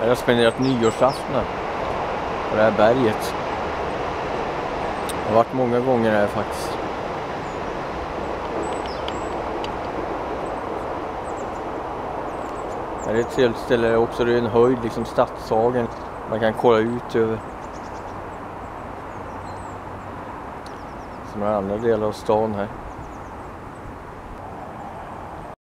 jag har spenderat nyårsafton här. På det här berget. Jag har varit många gånger här faktiskt. Det är ett trevligt ställe också. Det är en höjd, liksom Stadshagen. Man kan kolla ut över som är andra delar av stan här.